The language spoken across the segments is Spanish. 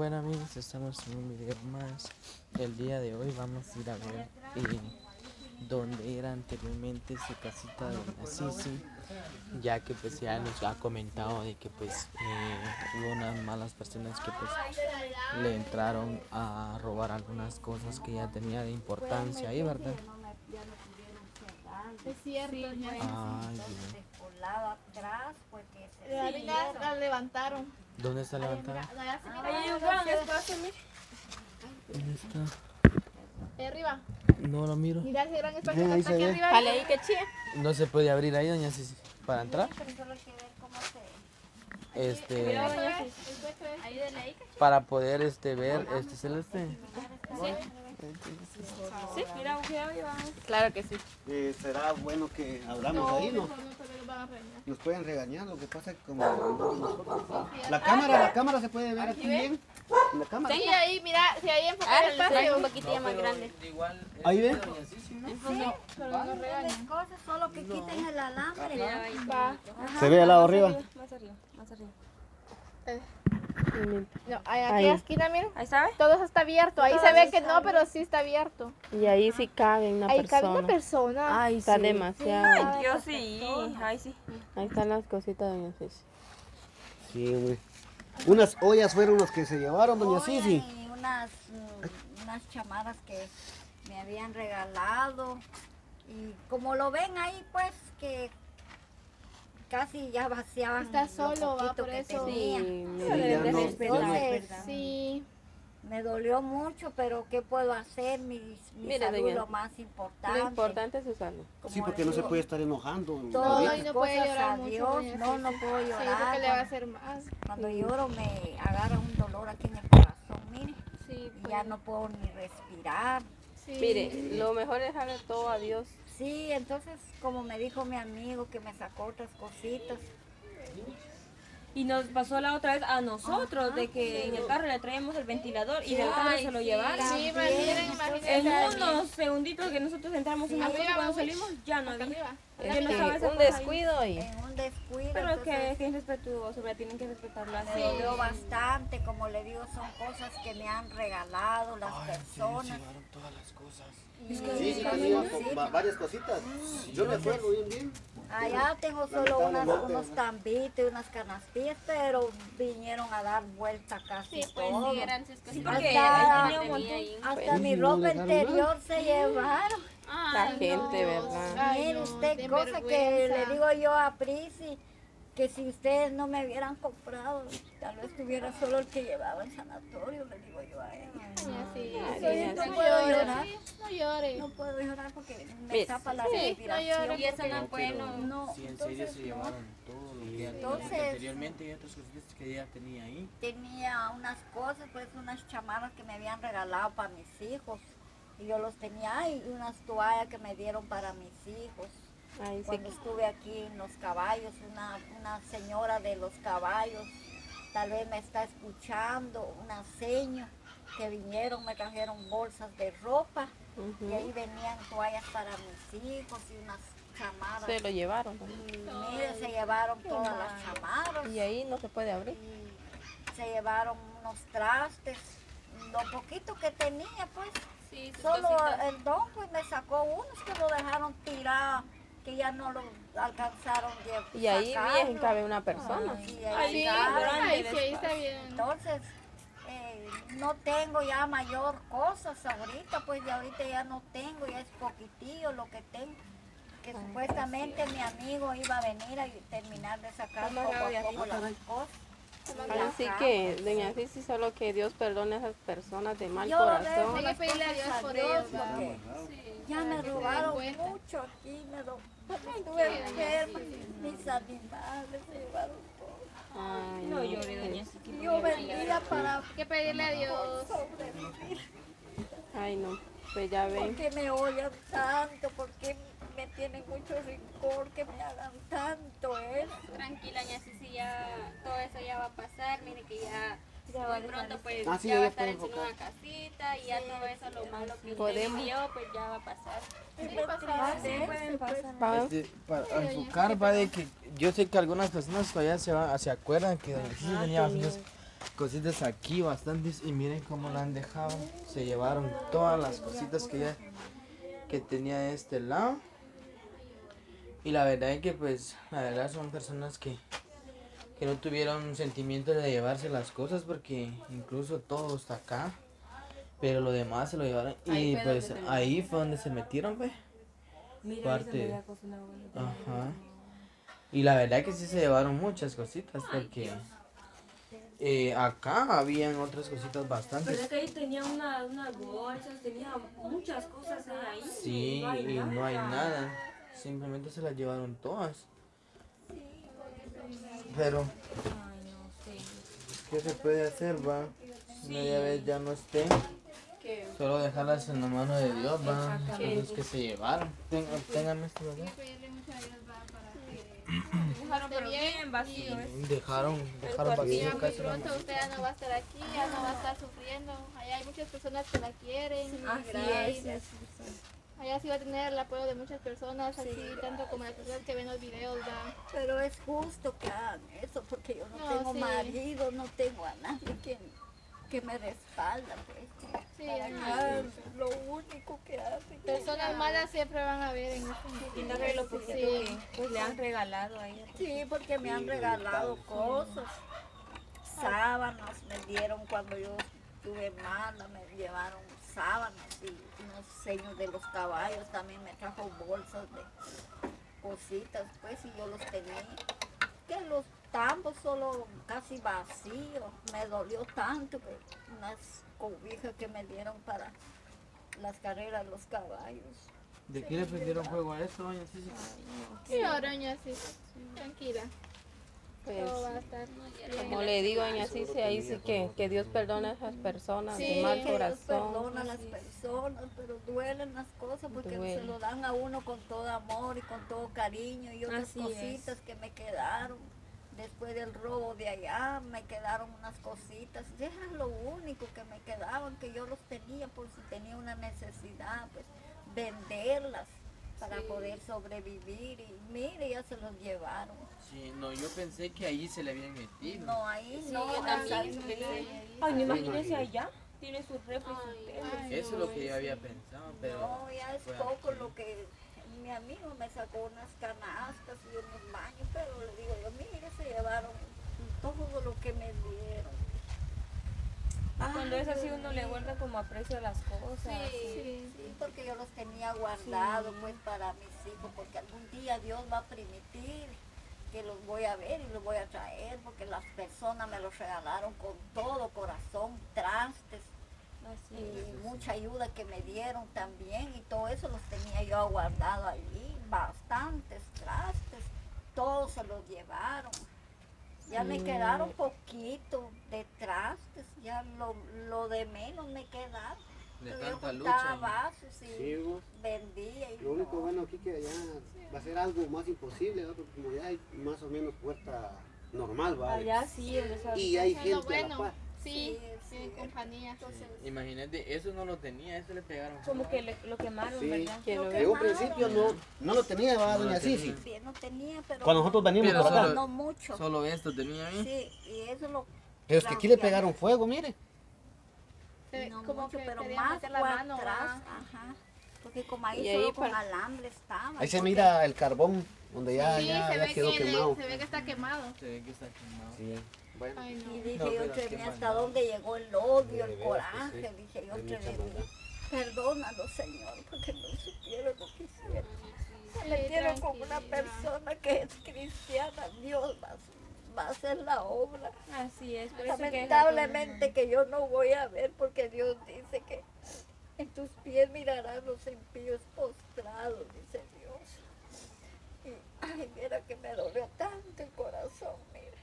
Bueno amigos, estamos en un video más. El día de hoy vamos a ir a ver eh, donde era anteriormente su casita de la Sisi, ya que pues ya nos ha comentado de que pues eh, hubo unas malas personas que pues le entraron a robar algunas cosas que ya tenía de importancia ahí, ¿verdad? Es cierto. Ay. Por lado atrás porque se La levantaron. ¿Dónde está levantada? Ahí hay un gran espacio, mira. ¿Dónde está? Ahí arriba. No lo miro. Mira ese gran espacio que está aquí arriba. Vale, ahí que chía. No se puede abrir ahí, doña Sisi, para entrar. pero solo hay que ver cómo se Este, Mira. Ahí de para poder este ver este celeste. Sí, mira. Claro que sí. Eh, será bueno que hablamos No, ahí, ¿no? A regañar. Nos pueden regañar, lo que pasa es que como nosotros- La cámara, la cámara se puede ver aquí bien. La cámara. Sí, ahí, mira, si ahí enfoca Ahora el traigo un espacio. poquito más grande. Igual. Ahí ve. Pero no regañan. cosas, solo que quiten el alambre. Se ve al lado arriba. Más arriba, más arriba. No, ahí, aquí Ahí. esquina, miren. Ahí sabe. Todo eso está abierto. Ahí se ve que no, pero sí está abierto. Y ahí sí cabe una Ahí cabe persona. una persona. Ay, está demasiado. Ay, Dios sí. Ay, sí. Ahí están las cositas de doña Ceci. Sí, hombre. Unas ollas fueron las que se llevaron, doña Sisi. Y unas, mm, unas chamadas que me habían regalado. Y como lo ven ahí, pues que casi ya vaciaban Está lo solo, va, poquito por que eso. tenía. Sí, Sí, no- Entonces, Sí. me dolió mucho, pero ¿qué puedo hacer? Mi, mi Mire, salud doña, lo más importante. Lo importante es su salud. Sí, porque no se puede estar enojando. No, las y no puede llorar mucho, Dios, no, no puedo Sí, llorar. porque le va a cuando- hacer más. Cuando lloro me agarra un dolor aquí en el corazón, mire, Sí, y ya no puedo ni respirar. sí. Mire, lo mejor es darle todo a Dios. Sí, entonces como me dijo mi amigo que me sacó otras cositas, Y nos pasó la otra vez a nosotros de que en el carro le traíamos el ventilador y del carro se lo llevaron. Sí, ma, miren, imagínense. En unos segunditos que nosotros entramos en el Arriba, carro cuando salimos ya no había. Yo no estaba esa un cosa ahí. descuido y en un descuido, Pero que, entonces que es respetuoso, ¿verdad? tienen que respetarlo así. me dolió bastante, como le digo, son cosas que me han regalado las personas. todas las cosas. Sí, varias cositas. Yo me acuerdo bien bien. Allá tengo solo unas, unos tambitos y unas canastillas, pero vinieron a dar vuelta casi Sí, pues, todo. sí, eran Sí, porque Hasta- ahí tenía un montón. Hasta mi ropa interior se llevaron. la gente, ¿verdad? Ay, Mire no, usted, cosa que le digo yo a Prisi, que si ustedes no me hubieran comprado, tal vez tuviera solo el que llevaba al sanatorio, le digo yo a ella. Sí, así. Ay, Sí, doña no puedo llorar. no puedo porque me Mire, tapa la sí, no respiración. Y eso no es bueno. No, Sí, en serio se no. llevaron todo lo que ella tenía, anteriormente hay otras cositas que ella tenía ahí. tenía unas cosas, pues unas chamarras que me habían regalado para mis hijos. Y yo los tenía ahí, y unas toallas que me dieron para mis hijos. Sí. Cuando estuve aquí en los caballos, una, una señora de los caballos, tal vez me está escuchando, una seño, que vinieron, me trajeron bolsas de ropa, y ahí venían toallas para mis hijos y unas chamarras. Se lo llevaron. Y mire, se llevaron todas las chamarras Y ahí no se puede abrir. y se llevaron unos trastes, lo poquito que tenía pues. Sí, Solo cositas. el don pues me sacó unos que lo dejaron tirado, que ya no lo alcanzaron de Y ahí sacarlo. bien cabe una persona. Y Ay, ahí sí, grande ahí está bien. Entonces, no tengo ya mayor cosas ahorita, pues ya ahorita ya no tengo, ya es poquitillo lo que tengo. Que supuestamente mi amigo iba a venir a terminar de sacar Vamos poco a poco las cosas. Así que, doña Cici, solo que Dios perdone a esas personas de mal Yo corazón. Hay que pedirle a Dios por ellos, porque ya me robaron mucho aquí, me ro- estuve enferma, mis animales se llevaron todo. Ay, No llore, doña Siki. Yo vendía para que pedirle a Dios. sobrevivir, Ay, no. Pues ya ven. porque me odian tanto, porque me tienen mucho rencor, que me hagan tanto eso. Tranquila, ya sí, sí, ya todo eso ya va a pasar. Mire que ya, Ya muy pronto pues Ah, sí, ya va a estar en su nueva casita y ya todo eso, lo malo que Podemos. vivió, pues ya va a pasar. Me. Este, para enfocar va de que yo sé que algunas personas todavía se, van, se acuerdan que Ceci tenía fines cositas aquí bastantes y miren cómo la han dejado. Se llevaron todas las cositas que ya que tenía de este lado. Y la verdad es que pues la verdad son personas que que no tuvieron sentimiento de llevarse las cosas porque incluso todo está acá. Pero lo demás se lo llevaron y pues ahí fue donde se metieron, pues. Mira, Parte-. Ajá. Y la verdad que sí se llevaron muchas cositas porque eh, acá habían otras cositas bastantes. ¿Verdad que ahí tenía una- unas bolsas, tenía muchas cosas eh, ahí? Sí, No hay y no hay nada. Simplemente se las llevaron todas. Pero, Ay, no sé. ¿qué se puede hacer, va? Media vez ya no esté. Solo dejarlas en la mano de Dios, va. Cosas que se llevaron. Ten- Téngame esto, ¿verdad? Que Dejaron pero bien vacío, ¿eh? Dejaron, dejaron ya vacío muy casi la pronto usted ya no va a estar aquí, ya no va a estar sufriendo. Allá hay muchas personas que la quieren. Así es. Allá sí va a tener el apoyo de muchas personas, así tanto como las personas que ven los videos. ¿va? Pero es justo que hagan eso porque yo no, No, tengo sí. marido, no tengo a nadie que, que me respalda, pues. Sí, nada, lo único que hacen. Personas malas siempre van a haber en este mundo. Y no arreglo porque Sí. pues, le han regalado a ella. Sí, porque me han regalado cosas. Sábanas me dieron cuando yo estuve mala, me llevaron sábanas y de los caballos. También me trajo bolsas de cositas, pues, y yo los tenía. Que los tambos solo casi vacíos. Me dolió tanto que unas cobijas que me dieron para las carreras de los caballos. ¿De qué le prendieron fuego a esto, doña Cici? Sí, Oroña, sí. Tranquila. Pues, Todo va a estar bien. como le digo, doña Cici, ahí sí que, que Dios perdona a esas personas de Sí, mal que Dios corazón. perdona a las personas, pero duelen las cosas porque Duele. se lo dan a uno con todo amor y con todo cariño y otras Así cositas que me quedaron. Después del robo de allá me quedaron unas cositas. Y Era lo único que me quedaban, que yo los tenía por si tenía una necesidad, pues venderlas para poder sobrevivir. Y mire, ya se los llevaron. Sí, no, yo pensé que ahí se le habían metido. No, ahí no, también salí. pensé. Ay, no imagínese allá. Tiene sus refri. Eso es lo que yo había pensado, pero... No, ya es poco aquí. lo que mi amigo me sacó unas canastas y unos baños, pero le digo yo, mire, se llevaron todo lo que me dieron. Cuando Ay, es así uno le guarda como aprecio a las cosas. Sí. Sí, porque yo los tenía guardados pues para mis hijos, porque algún día Dios va a permitir que los voy a ver y los voy a traer, porque las personas me los regalaron con todo corazón, trastes, Así y mucha ayuda que me dieron también y todo eso los tenía yo guardado allí, bastantes trastes, todos se los llevaron. Ya me quedaron poquito de trastes, ya lo, lo de menos me quedaron. De tanta lucha. vasos y Sí, vendía y Lo único no. bueno aquí que ya va a ser algo más imposible, porque como ya hay más o menos puerta normal, ¿va? Allá sí, Y hay gente a la bueno. par. Sí, Sí, sí. compañía. Imagínate, eso no lo tenía, eso le pegaron. como que le- lo quemaron, Sí. ¿verdad? Que lo un principio no, no lo tenía, ¿va, No lo doña tenía. Cici? Sí, no tenía, pero Cuando nosotros venimos Pero acá. solo- no mucho. Solo esto tenía ahí. Sí, y eso lo Pero es que aquí le pegaron fuego, mire. No como mucho, que pero más la mano, atrás, ajá. Porque como ahí Y ahí solo con para- alambre estaba. Ahí se mira el carbón donde ya, Sí, ya, se, ya ve quedó que quemado. se ve que está quemado. Se ve que está quemado. Sí, bueno. Ay, no. Y dije No, yo maldad. hasta dónde llegó el odio, el que coraje, sí. dije yo maldad. Perdónalo, Señor, porque no supieron lo que hicieron. Se metieron con una persona que es cristiana, Dios va, a- va a hacer la obra. Así es, por eso que Lamentablemente que yo no voy a ver porque Dios dice que en tus pies mirarán los impíos postrados, dice ay, mira que me dolió tanto el corazón, mira.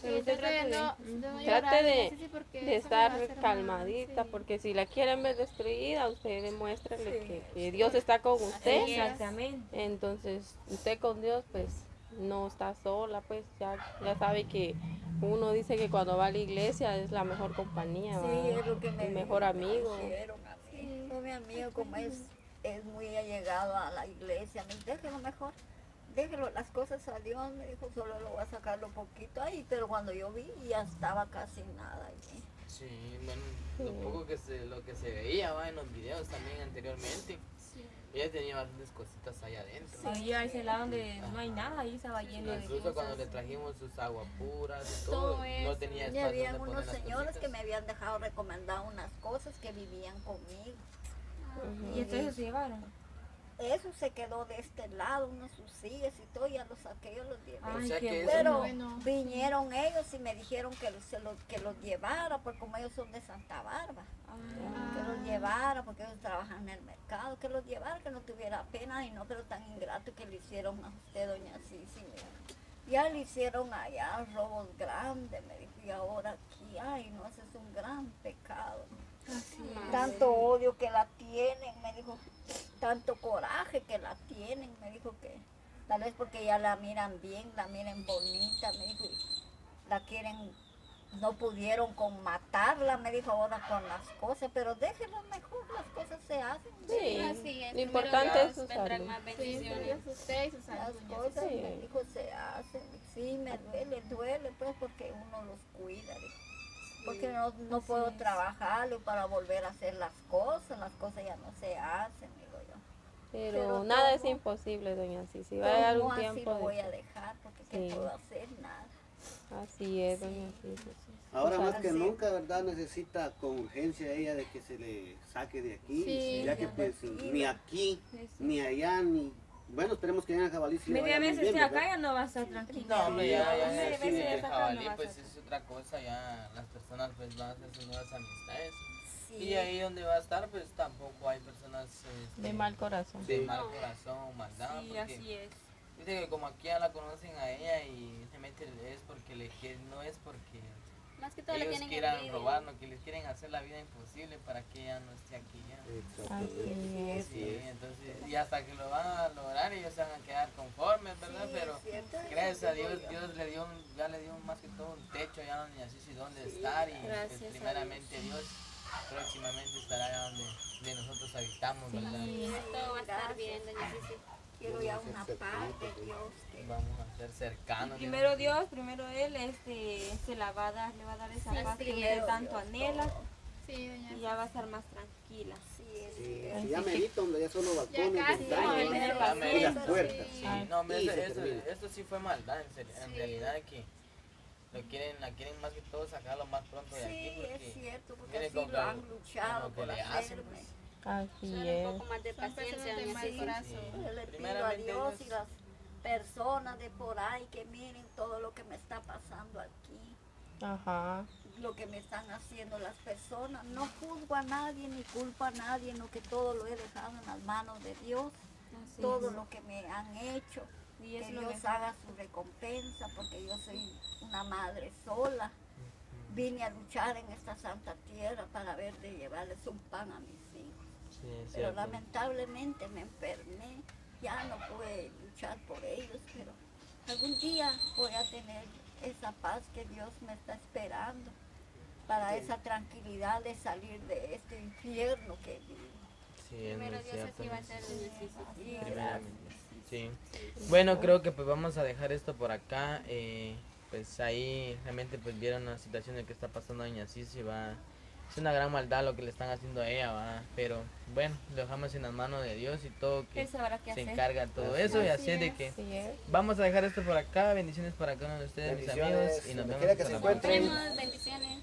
Sí, trate de trate no- Trate porque estar calmadita, sí. porque si la quieren ver destruida, usted demuéstrele Sí, que, que Dios está con usted. es. Exactamente. Entonces, usted con Dios, pues, no está sola, pues, ya, ya sabe que uno dice que cuando va a la iglesia es la mejor compañía, es lo que me el mejor me amigo. mi amigo como es, es muy allegado a la iglesia, me dice, déjelo mejor, déjelo las cosas a Dios, me dijo, solo lo voy a sacar lo poquito ahí, pero cuando yo vi ya estaba casi nada allí. Sí, bueno, lo poco que se, lo que se veía va en los videos también anteriormente. Ella tenía bastantes cositas ahí adentro. Sí, a ese lado donde no hay nada, ahí estaba lleno de Incluso cuando le trajimos sus aguas puras y todo, Todo no eso. tenía Y espacio habían donde unos poner las señores que me habían dejado recomendar unas cosas que vivían conmigo. Y entonces se llevaron. Eso se quedó de este lado, unas sus sillas y todo, ya los saqué, yo los llevé. Ay, sea qué que eso- Pero bueno. vinieron ellos y me dijeron que los, se los- que los llevara, porque como ellos son de Santa Bárbara, que los llevara, porque ellos trabajan en el mercado, que los llevara, que no tuviera pena y no, pero tan ingrato que le hicieron a usted, doña Cici. mira. Ya le hicieron allá robos grandes, me dijo, y ahora aquí, ay, no, ese es un gran pecado. Tanto odio que la tienen, me dijo, tanto coraje que la tienen, me dijo que tal vez porque ya la miran bien, la miran bonita, me dijo, la quieren, no pudieron con matarla, me dijo ahora con las cosas, pero déjenlo mejor, las cosas se hacen. Sí, Así es, lo importante es más Sí, bendiciones. pero es usted y sus Las cosas, Sí. me dijo, se hacen, sí, me duele, duele, pues porque uno los cuida, dijo. Porque no, no puedo trabajarlo para volver a hacer las cosas, las cosas ya no se hacen, digo yo. Pero, Pero nada es imposible, doña Cici. Va a ¿Cómo un así tiempo lo voy a de... dejar? Porque ¿qué Sí. puedo hacer? Nada. Así es, doña Cici. Ahora más que nunca, ¿verdad? Necesita con urgencia ella de que se le saque de aquí, Sí, ya que pues ni aquí, ni allá, ni... Bueno, esperemos que en Jabalí le Media vez esté acá ya no va a estar tranquila. No, hombre, ya, ya, Media ya, sí, el jabalí no pues es otra cosa, ya las personas pues van a hacer sus nuevas amistades. Sí. Y ahí donde va a estar pues tampoco hay personas este, De mal corazón. de mal corazón maldad. Sí, porque así es. Dice que como aquí ya la conocen a ella y se meten es porque le quieren, no es porque Más que todo le ellos tienen quieran envidia. robar, no que les quieren hacer la vida imposible para que ella no esté aquí ya. Así es. Sí, entonces, y hasta que lo van a lograr ellos se van a quedar conformes, ¿verdad? Sí, Pero cierto, gracias a Dios. Dios le dio, un- ya le dio más que todo un techo ya donde así sí dónde estar y pues, primeramente Dios próximamente estará allá donde, donde nosotros habitamos, ¿verdad? Todo va a estar bien, doña Cici. Quiero ya una paz de Dios. Que... Vamos a ser cercanos. Primero Dios, primero Él, este, se la va a dar, le va a dar esa Sí, paz que primero usted tanto anhela Sí, doña y ya va a estar más tranquila. Sí, Sí, ya merito, donde ya solo balcones, casi, ventanas, ya, y las puertas. sí. Sí, no, hombre, eso, eso- esto sí fue maldad, en, serio, en realidad que lo quieren, la quieren más que todo sacarlo más pronto de aquí Sí, es porque cierto, porque así lo han luchado que por hacerme. Así Solo un es. poco más de paciencia, de. Sí. Yo le pido a Dios y las personas de por ahí que miren todo lo que me está pasando aquí, Ajá. lo que me están haciendo las personas. No juzgo a nadie ni culpo a nadie, no que todo lo he dejado en las manos de Dios, Así todo es. lo que me han hecho. Y Que es lo Dios mejor. haga su recompensa porque yo soy una madre sola. Vine a luchar en esta santa tierra para ver de llevarles un pan a mis. Sí, Pero lamentablemente me enfermé, ya no pude luchar por ellos, pero algún día voy a tener esa paz que Dios me está esperando, para esa tranquilidad de salir de este infierno que vivo. Sí, es Primero muy Dios cierto. así va a ser. Sí. Sí. Bueno, creo que pues vamos a dejar esto por acá. eh, pues ahí realmente pues vieron la situación de que está pasando doña Cici, va. Es una gran maldad lo que le están haciendo a ella, va. Pero bueno, lo dejamos en las manos de Dios y todo que se hacer. encarga de todo eso y así es de que es. vamos a dejar esto por acá. Bendiciones para cada uno de ustedes, mis amigos, y nos vemos que hasta se encuentren. bendiciones.